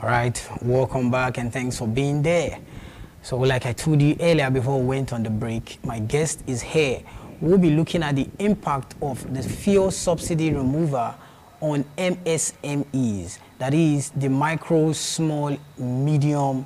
All right, welcome back and thanks for being there. So, like I told you earlier before we went on the break, my guest is here. We'll be looking at the impact of the fuel subsidy remover on MSMEs, that is the micro, small, medium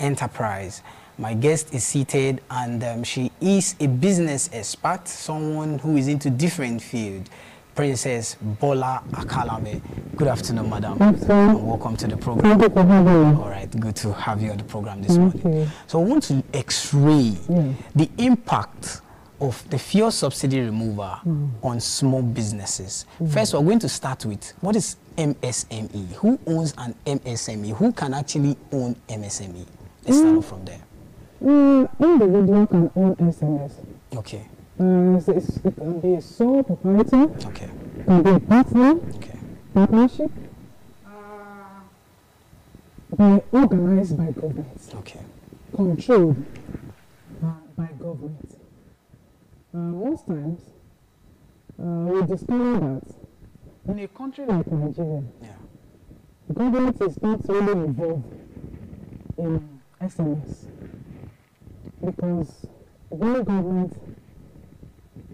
enterprise. My guest is seated and um, she is a business expert, someone who is into different fields. Princess Bola Akalame. Good afternoon, madam. Welcome to the program. Thank you for having me. All right, good to have you on the program this morning. So I want to x-ray Yeah. the impact of the fuel subsidy removal hmm. on small businesses. Hmm. First, we're going to start with what is MSME? Who owns an MSME? Who can actually own MSME? Let's start hmm. off from there. Mm, individual can own SMS. Okay, Uh, so it's, it can be a sole proprietor, okay, can be a partner, okay, partnership, uh, by organized by government, okay, controlled uh, by government. Uh, most times, uh, we discover that in a country like Nigeria, yeah, government is not really involved in SMS because when government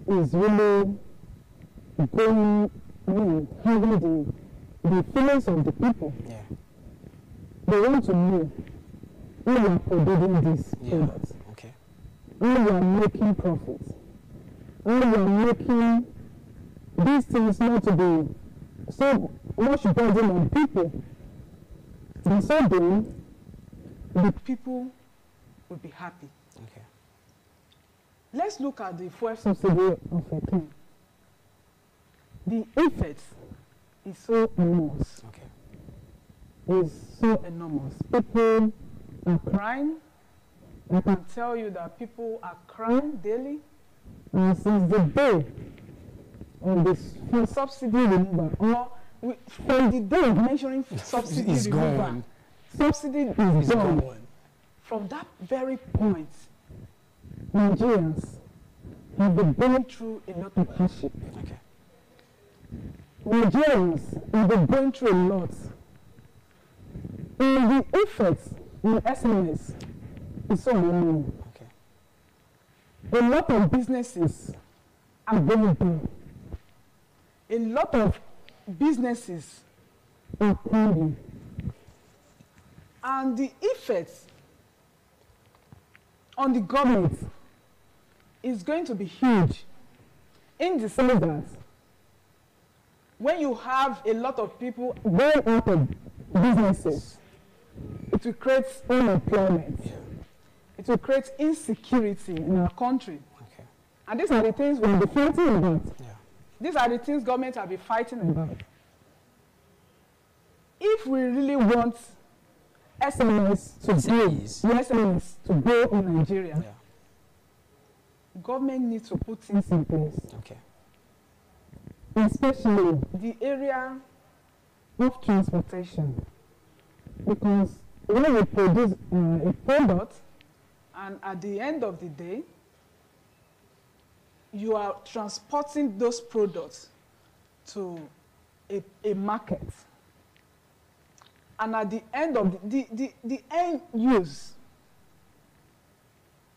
is really going, I mean, having the, the feelings of the people, yeah, they want to know you are producing this yeah, product, okay, you are making profits, you are making these things not to be so much burden on people. And so doing, the people will be happy. Okay, Let's look at the fuel subsidy of a thing. The effect is so enormous. okay, Is so enormous. People are crying. I can tell you that people are crying daily. Uh, since the day of this fuel subsidy removal, or we, from the day of mentioning subsidy It's removal, subsidy is gone. gone. From that very point, Nigerians have been going through a lot of hardship. Okay, Nigerians have been going through a lot. And the effects on SMS is so many. okay, A lot of businesses are going down. A lot of businesses are crumbling. And the effects on the government is going to be huge in the sense that when you have a lot of people going out of businesses, it will create unemployment. It will create insecurity in our country. okay, And these are the things we'll be fighting about. yeah, These are the things government will be fighting about. If we really want SMS to grow, SMEs. To grow in Nigeria, yeah, government needs to put things in place, okay, especially the area of transportation. Because when we produce uh, a product, and at the end of the day, you are transporting those products to a, a market. And at the end of the, the, the, the end use,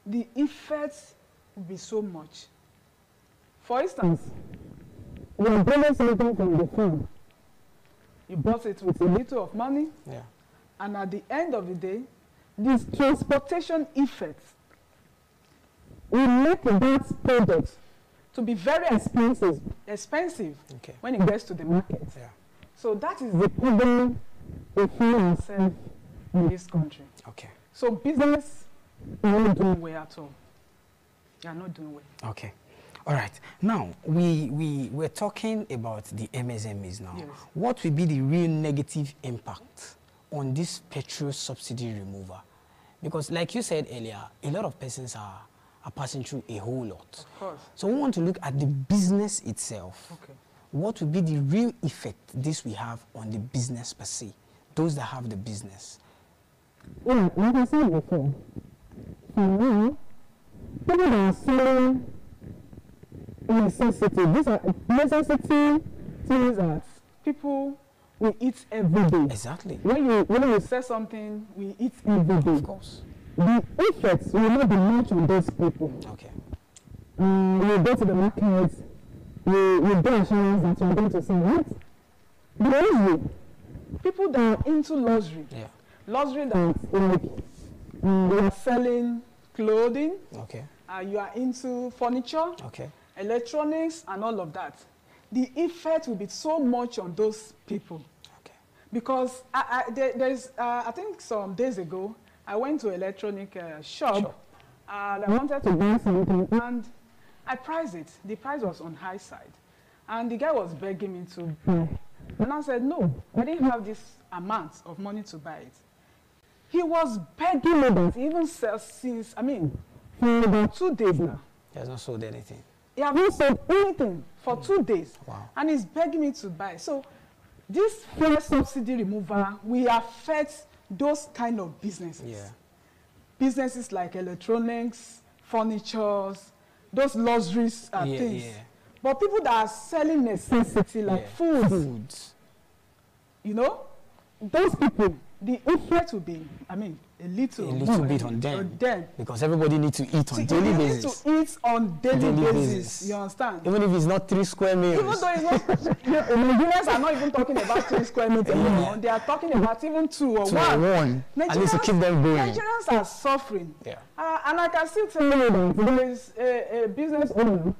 the effects will be so much. For instance, you are bringing something from the farm. You bought it with a little of money, yeah, and at the end of the day, this transportation effect will make that product to be very expensive, expensive okay, when it gets to the market. yeah, So that is the problem we find ourselves in this country. okay, So business are not doing well at all. They are not doing well. okay. All right. Now we we we're talking about the MSMEs now. Yes. What will be the real negative impact on this petrol subsidy removal? Because, like you said earlier, a lot of persons are are passing through a whole lot. Of course. So we want to look at the business itself. Okay. What will be the real effect this will have on the business per se? Those that have the business. Yeah, like I said before, for now, people are selling necessity, these are necessity things that people we eat every day. Exactly. When you when you say something, we eat every day. Of course. The effects will not be much on those people. Okay. Um, you go to the market, you you buy insurance that you are going to sell, right? Luxury. People that are into luxury, Yeah. luxury that like um, are selling clothing, Okay. uh, you are into furniture, Okay. electronics, and all of that. The effect will be so much on those people Okay. because I, I, there, there's uh, I think some days ago I went to electronic uh, shop Sure. and I wanted to buy something and I priced it. The price was on high side, and the guy was begging me to buy, and I said no, I didn't have this amount of money to buy it. He was begging me that even sells since I mean for about two days now. He has not sold anything. He has not sold anything for two days Wow. and he's begging me to buy. So this fuel subsidy removal will affect those kind of businesses. Yeah. Businesses like electronics, furnitures, those luxuries uh, yeah. things. Yeah. But people that are selling necessity like yeah. food, Foods. you know, those people, the effect will be, I mean, a little, A little bit on them. on them. Because everybody needs to eat on See, daily basis. to eat on daily, Daily basis. basis. You understand? Even if it's not three square meals. Even though it's not, Nigerians are not even talking about three square meters Yeah. anymore. They are talking about even two or to one. one. At least to keep them going. Nigerians are suffering. Yeah. Uh, and I can still tell you there is a, a business owner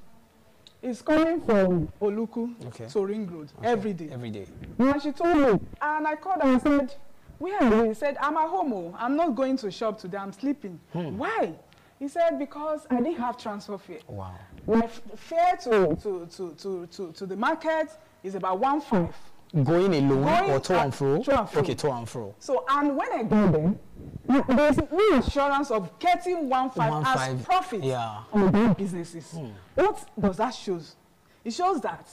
is coming from Oluku Okay. to Ring Road Okay. every day. Every day. And she told me, and I called and said, you? He said, I'm at home. oh. I'm not going to shop today. I'm sleeping. Hmm. Why? He said, because I didn't have transfer fare. Wow. My fare to, to, to, to, to, to the market is about one five. Going alone Going or to and fro? to and fro. Okay, to and fro. So, and when I got there, there's no assurance of getting one five One as five, profit yeah. on their businesses. Hmm. What does that show? It shows that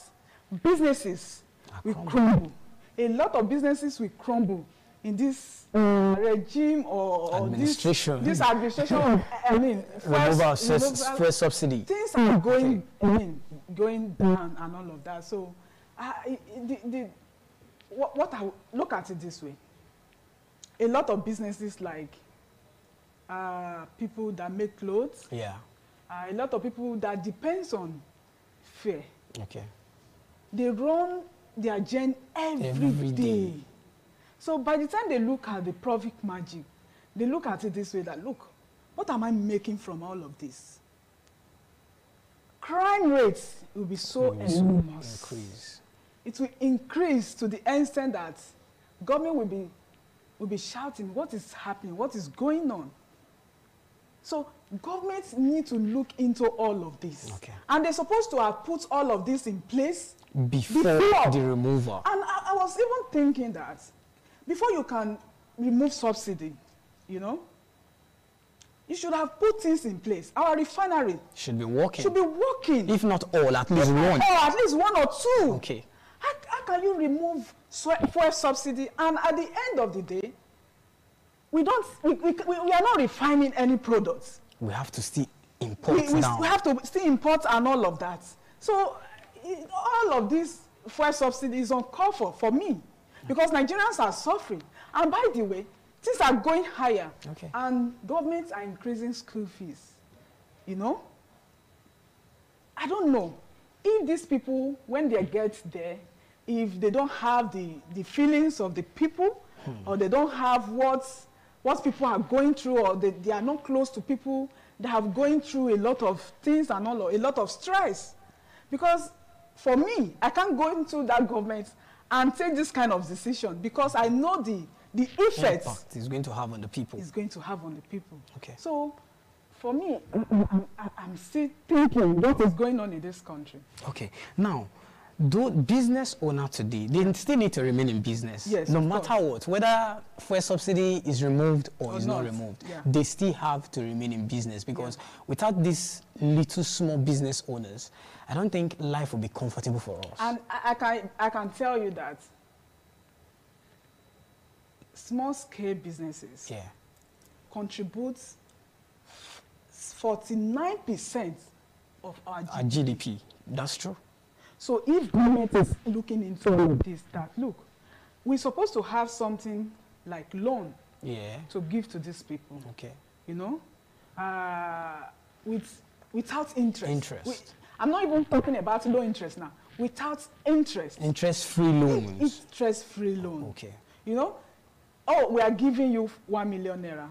businesses will crumble. A lot of businesses will crumble in this uh, regime or, or Administration. This, this administration. of, I mean, first- removal- fuel subsidy. things are going I mean, going down and all of that. So, uh, the, the, what, what I look at it this way: a lot of businesses like uh, people that make clothes, Yeah. uh, a lot of people that depends on fair, Okay. they run their gen every, Every day. day. So by the time they look at the profit margin, they look at it this way: that look, what am I making from all of this? Crime rates will be so Will enormous. Increase. It will increase to the extent that government will be will be shouting, "What is happening? What is going on?" So governments need to look into all of this, Okay. and they're supposed to have put all of this in place Before, Before. the removal. And I, I was even thinking that before you can remove subsidy, you know, you should have put things in place. Our refinery Should be working. should be working. If not all, at least one. Or at least one or two. Okay. How, how can you remove fuel subsidy and at the end of the day, we don't, we, we, we are not refining any products. We have to still import We, we, down. we have to still import and all of that. So all of this fuel subsidy is uncalled for for me because Nigerians are suffering. And by the way, things are going higher Okay. and governments are increasing school fees. You know? I don't know if these people, when they get there, if they don't have the, the feelings of the people hmm. or they don't have what, what people are going through or they, they are not close to people that have going through a lot of things and all, a lot of stress. Because for me, I can't go into that government and take this kind of decision because I know the, the effects impact is going to have on the people. is going to have on the people. Okay. So, for me, I'm, I'm, I'm still thinking what is going on in this country. Okay. Now, do business owner today, they still need to remain in business. Yes, No matter what, whether fuel subsidy is removed or, Or is not, not, removed, yeah. they still have to remain in business because without these little small business owners, I don't think life will be comfortable for us. And I, I, can, I can tell you that small scale businesses yeah. contribute 49% of our GDP. Our GDP. That's true. So if government is looking into all of this, that look, we're supposed to have something like loan Yeah. to give to these people. Okay. you know, uh, with, without interest. Interest. We- I'm not even talking about low interest now. Without interest. Interest-free loans. Interest-free loan. Okay. You know, oh, we are giving you one million naira.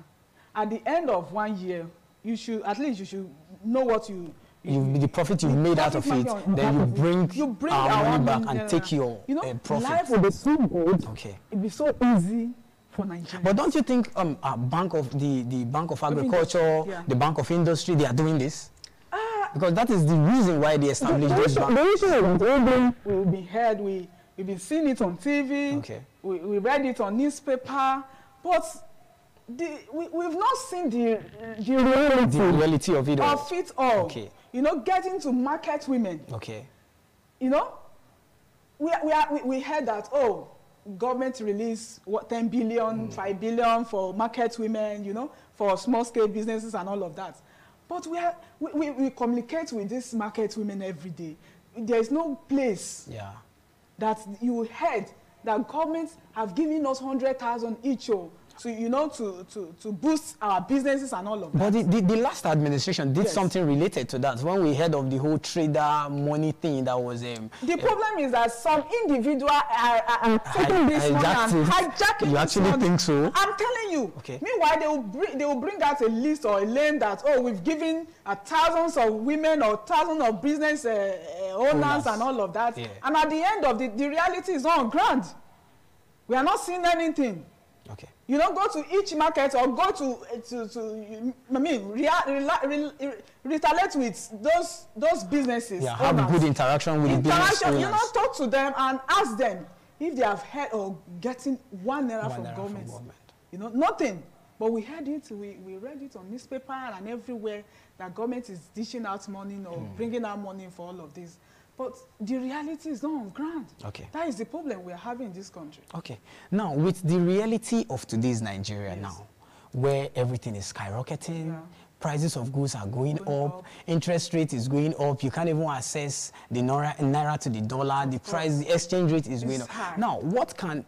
At the end of one year, you should at least you should know what you. You, the profit you've made out of it, then you bring, you bring our money back and take your you know, uh, profit. Life will be so good. Okay. It'll be so easy for Nigeria. But don't you think um, uh, Bank of the, the Bank of Agriculture, yeah. the Bank of Industry, they are doing this? Ah, Because that is the reason why they the, established the those issue, banks. the is that we've been, we've been heard, we, we've been seeing it on TV, Okay. we, we read it on newspaper, but the, we, we've not seen the, the reality The reality of it all. of it all. Okay. You know, getting to market women, Okay. you know, we, we, are, we, we heard that, oh, government release what, 10 billion, hmm. 5 billion for market women, you know, for small scale businesses and all of that. But we, are, we, we, we communicate with these market women every day. There is no place Yeah. that you heard that governments have given us 100,000 each oh, to, you know, to, to, to boost our businesses and all of that. But the, the, the last administration did Yes. something related to that when we heard of the whole TraderMoni thing that was um, The problem is that some individual are, are, are taking this money and hijacking You actually money. think so? I'm telling you. Okay. Meanwhile, they will bring they will bring out a list or a name that oh we've given uh, thousands of women or thousands of business uh, uh, owners, Owners. and all of that. Yeah. And at the end of the the reality is on ground. We are not seeing anything. okay. You don't go to each market or go to to to I mean rea, rela, re, re, retaliate with those those businesses. Yeah, have owners. good interaction with the business interaction you owners. know talk to them and ask them if they have heard or getting one naira from from government you know nothing but we heard it we we read it on newspaper and everywhere that government is dishing out money or Hmm. bringing out money for all of this but the reality is not on ground Okay. that is the problem we are having in this country Okay. Now, with the reality of today's Nigeria Yes. now, where everything is skyrocketing, Yeah. prices of goods are going, Going up, up. interest rate is going up, you can't even access the naira, naira to the dollar, the price, the exchange rate is going up. high. Now, what can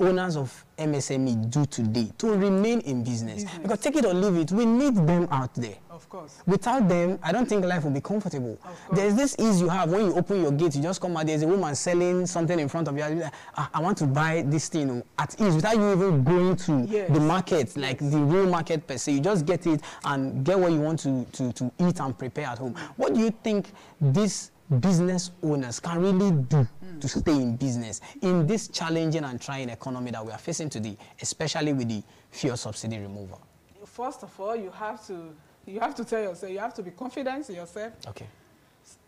owners of MSME do today to remain in business? Business. Because take it or leave it, we need them out there. Of course Without them, I don't think life will be comfortable. There's this ease you have when you open your gate, you just come out, there's a woman selling something in front of you. like, "Ah, I want to buy this thing oh," at ease without you even going to Yes. the market, like the real market per se. You just get it and get what you want to, to, to eat and prepare at home. What do you think these business owners can really do to stay in business in this challenging and trying economy that we are facing today, especially with the fuel subsidy removal? first of all you have to you have to tell yourself you have to be confident in yourself Okay.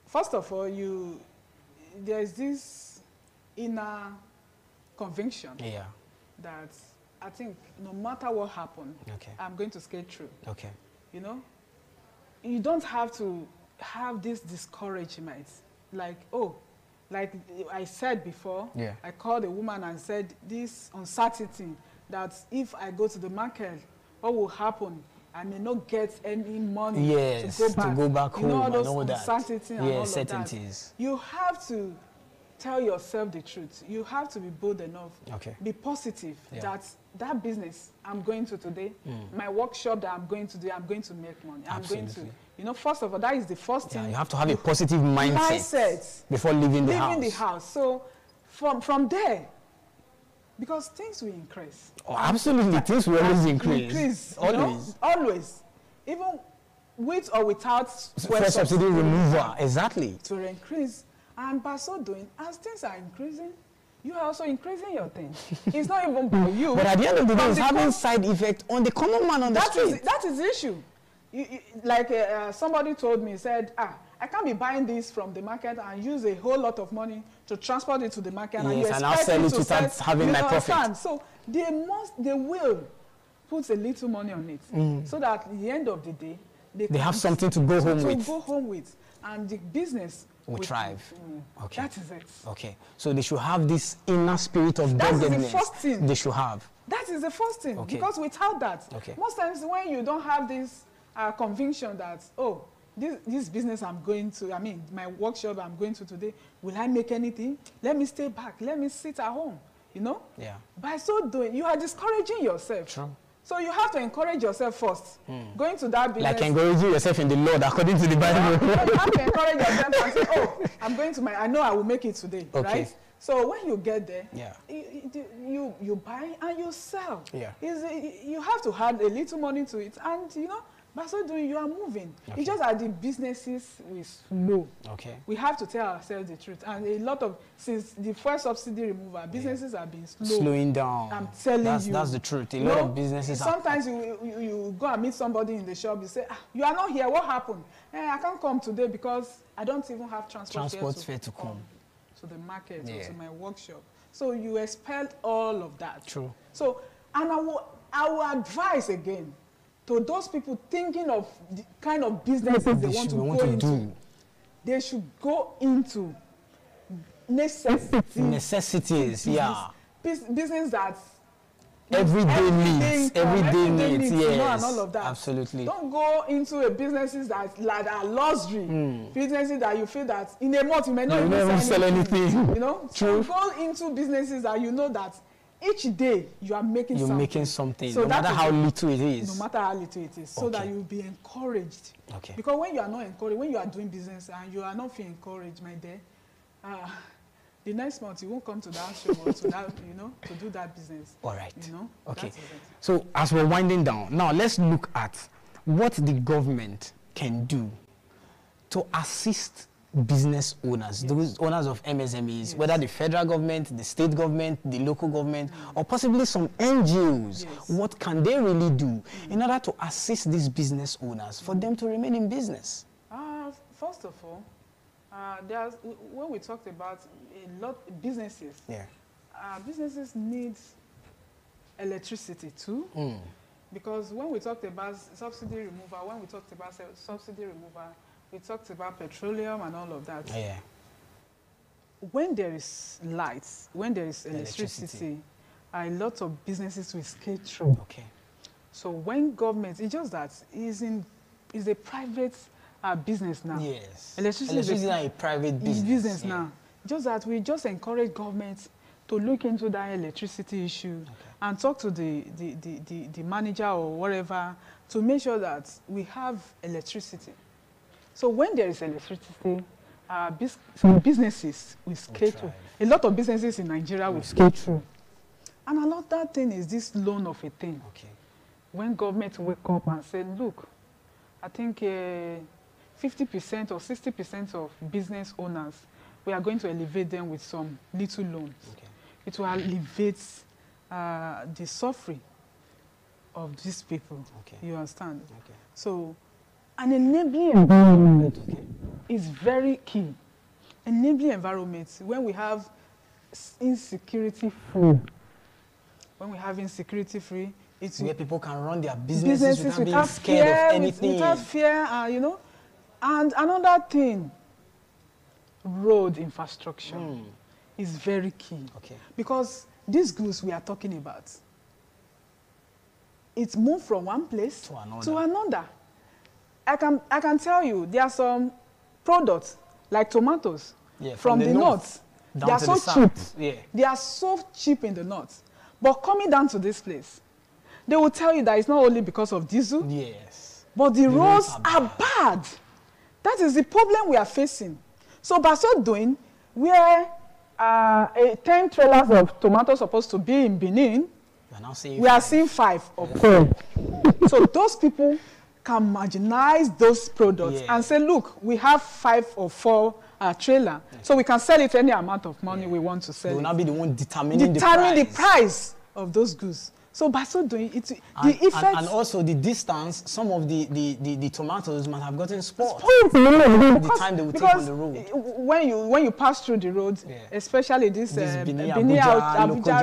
first of all you there is this inner conviction Yeah. that i think no matter what happens Okay. i'm going to skate through Okay. you know you don't have to have this discouragement like oh like i said before Yeah. i called a woman and said this uncertainty that if i go to the market what will happen i may not get any money Yes, to to go back, go back you know, home all and those all that. uncertainty and all of certainties. that you have to tell yourself the truth you have to be bold enough Okay. be positive Yeah. that that business i'm going to today mm. my workshop that i'm going to do i'm going to make money i'm going to Absolutely. you know first of all that is the first thing. Yeah, you have to have a positive mindset, mindset before leaving the leaving house. the house so from from there because things will increase. Oh, absolutely, things will always increase. increase you know, always. always even with or without fuel subsidy removal, exactly. to increase. And by so doing as things are increasing you are also increasing your thing. It's not even by you. But at the end of the day, it's having side effect on the common man on the that street. is that is the issue. You, you, like uh, uh, somebody told me said ah i can't be buying this from the market and use a whole lot of money to transport it to the market and you Yes, and I'll sell it to without sell- having my profit. so they must they will put a little money on it so that at the end of the day they, Mm. They have something to go home to with. go home with and the business Will thrive. Mm. Okay. that is it Okay, so they should have this inner spirit of That is the first thing. They should have. That is the first thing. Okay. Because without that, Okay. most times when you don't have this uh, conviction that, oh, this, this business I'm going to, I mean, my workshop I'm going to today, will I make anything? Let me stay back. Let me sit at home. You know? Yeah. By so doing, you are discouraging yourself. True. So you have to encourage yourself first. Hmm. Going to that business. Like encouraging yourself in the Lord according to the Bible. Yeah, you have to encourage yourself and say, oh, I'm going to my, I know I will make it today, Okay. right? So when you get there, Yeah. you, you, you, you buy and you sell. Yeah. It's, you have to add a little money to it and, you know, by so doing, you are moving. Okay. It's just that the businesses will slow. okay. We have to tell ourselves the truth. And a lot of, since the first subsidy removal, businesses have been slow. Slowing down. I'm telling that's, you. That's the truth. A You lot of businesses. Sometimes you, you, you go and meet somebody in the shop, you say, ah, you are not here, what happened? Eh, I can't come today because I don't even have transport, Transport fare fare to come. to the market or Yeah. to my workshop. So you expel all of that. True. So, and I will, I will advise again to those people thinking of the kind of businesses they, They want to want go to into. do. They should go into necessity. Necessities. Yeah. Bus- business that Everyday everyday needs. Everyday needs. you know, and Yes. all of that. Absolutely. Don't go into a businesses that like are luxury, hmm. businesses that you feel that in a month you may not. You even never sell anything. You know, True. So go into businesses that you know that each day you are making You're something. making something, So no matter how it. little it is. No matter how little it is, so that you'll be encouraged. Okay. Because when you are not encouraged, when you are doing business and you are not feeling encouraged, my dear, uh, the next month you won't come to that show or to that, you know, to do that business. All right. You know. Okay. That is it. So as we're winding down, now let's look at what the government can do to assist business owners, those owners of MSMEs, Yes. whether the federal government, the state government, the local government, or possibly some NGOs. Yes. What can they really do in order to assist these business owners for them to remain in business? Uh, first of all, uh, there's, when we talked about a lot businesses, Yeah. uh, businesses need electricity too. Mm. Because when we talked about subsidy removal, when we talked about subsidy removal, we talked about petroleum and all of that. Yeah. When there is lights, when there is electricity, a lot of businesses will skate through. Okay. So when government, it's just that it's in, it's a private uh, business now. Yes. Electricity is a- Electricity is a private It's business. business yeah. now. Just that we just encourage government to look into that electricity issue and talk to the, the, the, the, the manager or whatever to make sure that we have electricity. So when there is electricity, uh, bus- some businesses will skate through. A lot of businesses in Nigeria will skate through. And another thing is this loan of a thing. Okay. When government wake up and say, look, I think uh, 50% or 60% of business owners, we are going to elevate them with some little loans. Okay. It will alleviate uh, the suffering of these people. Okay. You understand? Okay. So, an enabling environment Okay. is very key. Enabling environment, when we have insecurity free, when we have insecurity free, it's Where people can run their businesses, businesses without being without scared fear, of anything. without fear, uh, you know. And another thing, road infrastructure Mm. is very key Okay. because these goods we are talking about, it's moved from one place To another. to another. I can I can tell you there are some products like tomatoes Yeah, from, the, north. down They are so the cheap. Yeah. They are so cheap in the north. But coming down to this place, they will tell you that it's not only because of diesel, Yes. but the, The roads roads are are bad. That is the problem we are facing. So by so doing, where uh, a 10 trailers of tomatoes supposed to be in Benin, we are seeing five of them. so those people can marginalize those products Yeah. and say, look, we have five or four uh, trailer, so we can sell it any amount of money we want to they sell will it. not be the one determining Determine the the price. price of those goods. So by so doing, it, the And, and- effect and also the distance, some of the, the, the, the tomatoes might have gotten spoiled. the time they will take on the road. When you when you pass through the road, Yeah. especially this, This uh, Benin, Abuja, Abuja Lokoja,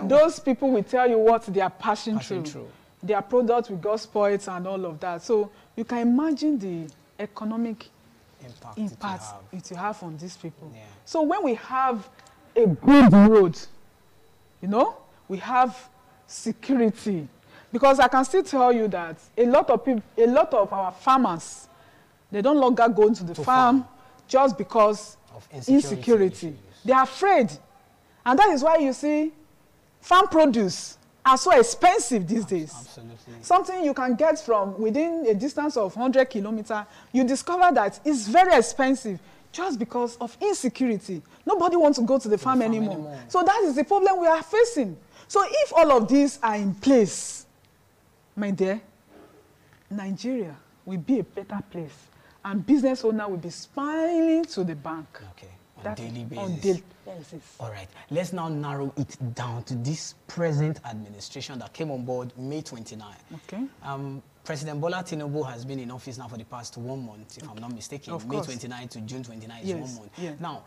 road, those people will tell you what they are passing, Passing through. through. Their product will go spoiled and all of that. So you can imagine the economic Impact, it will impact have. it will have on these people. Yeah. So when we have a good road, you know, we have security. Because I can still tell you that a lot of people, a lot of our farmers, they don't longer go into the To farm, farm. just because Of insecurity insecurity. issues. They are afraid. And that is why you see farm produce are so expensive these days. Absolutely. Something you can get from within a distance of 100 kilometer, you discover that it's very expensive just because of insecurity. Nobody wants to go to the farm, farm anymore. anymore. So that is the problem we are facing. So if all of these are in place, my dear, Nigeria will be a better place and business owner will be smiling to the bank. Okay. On That- daily basis. On daily basis. All right, let's now narrow it down to this present administration that came on board May 29. Okay. Um, President Bola Tinubu has been in office now for the past one month, if I'm not mistaken. Of May course. 29 to June 29 is Yes, one month. yeah. Now,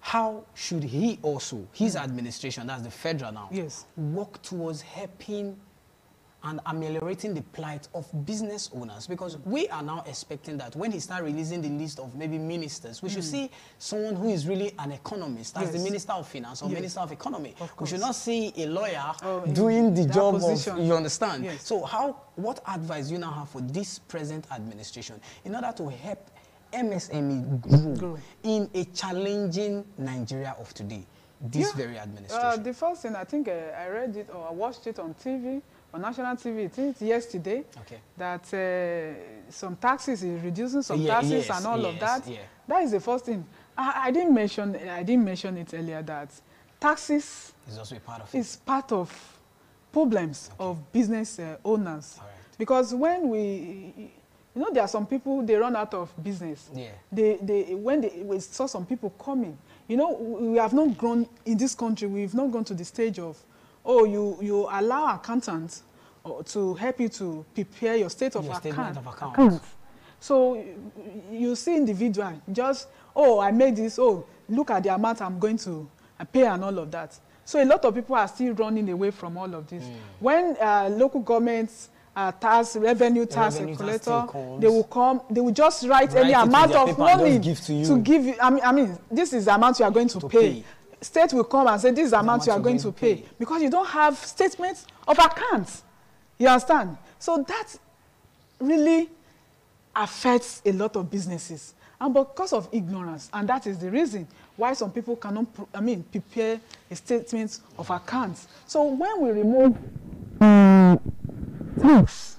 how should he also, his administration, that's the federal now, Yes. work towards helping and ameliorating the plight of business owners because we are now expecting that when he start releasing the list of maybe ministers we should see someone who is really an economist the Hmm. Yes. minister of finance or Yes. minister of economy Of we should not see a lawyer Oh, in doing the job position. of you understand Yes. so how what advice you now have for this present administration in order to help msme grow, Grow. in a challenging nigeria of today this Yeah. very administration Uh, the first thing I think uh, I read it or I watched it on TV, on national TV, yesterday, okay. that uh, some taxes is reducing some Yeah, taxes yes, and all of that. yeah. That is the first thing. I, I didn't mention I didn't mention it earlier that taxes is also a part of it. is part of problems of business uh, owners. Right. Because when we you know there are some people they run out of business. Yeah. They they when they we saw some people coming you know we have not grown in this country we've not gone to the stage of oh you you allow accountants or to help you to prepare your state of Your account statement of account. account. so you, see individual just oh i made this oh look at the amount i'm going to uh, pay and all of that so a lot of people are still running away from all of this when uh, local governments uh, tax revenue tax revenue tax collector comes. they will come they will just write, Write any amount of money give to you. to give you I mean, I mean this is the amount you are going to, To pay. pay. State will come and say this is the amount you are going going to pay. pay. because you don't have statements of accounts you understand so that really affects a lot of businesses and because of ignorance and that is the reason why some people cannot i mean prepare a statement of accounts so when we remove tax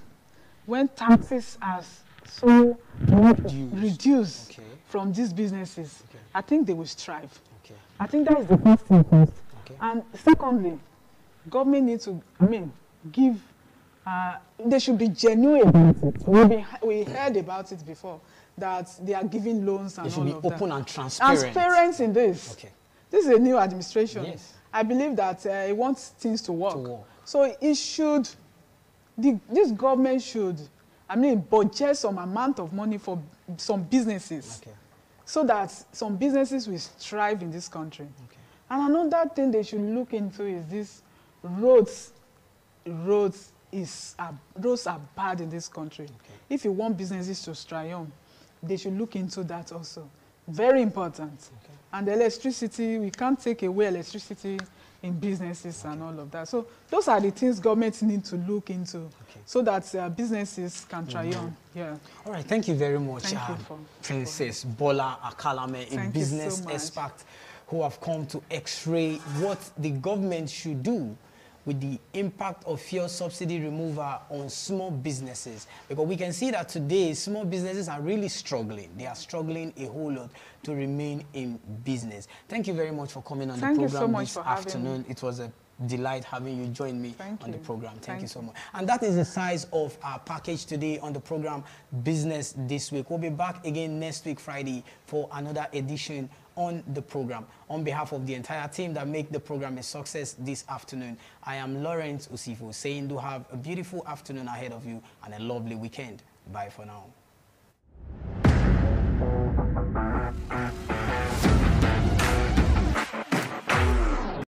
when taxes are so Reduced. reduced Okay. from these businesses Okay. i think they will strive i think that is the first thing first. Okay. And secondly government need to i mean give uh, they should be genuine about it. We been we heard about it before that they are giving loans and it should all be of open that and transparent. Transparent in this. Okay. This is a new administration. Yes. i believe that uh, it wants things to work. To work. so it should the this government should i mean budget some amount of money for some businesses. Okay so that some businesses will thrive in this country. Okay. And another thing they should look into is this roads roads is are roads are bad in this country. Okay. if you want businesses to triumph they should look into that also. Very important. Okay. And electricity we can't take away electricity in businesses and all of that. So those are the things government need to look into Okay. so that uh, businesses can triumph yeah. All right, thank you very much, Thank um, for- Princess Bola Akalame, a so business much. expert who have come to x-ray what the government should do with the impact of fuel subsidy removal on small businesses. Because we can see that today, small businesses are really struggling. They are struggling a whole lot to remain in business. Thank you very much for coming on Thank the you so program much this for having me. afternoon. It was a delight having you join me Thank on the program. Thank, Thank you so much. And that is the size of our package today on the program Business This Week. We'll be back again next week, Friday, for another edition on the program. On behalf of the entire team that make the program a success this afternoon, I am Lawrence Usifo saying do have a beautiful afternoon ahead of you and a lovely weekend. Bye for now.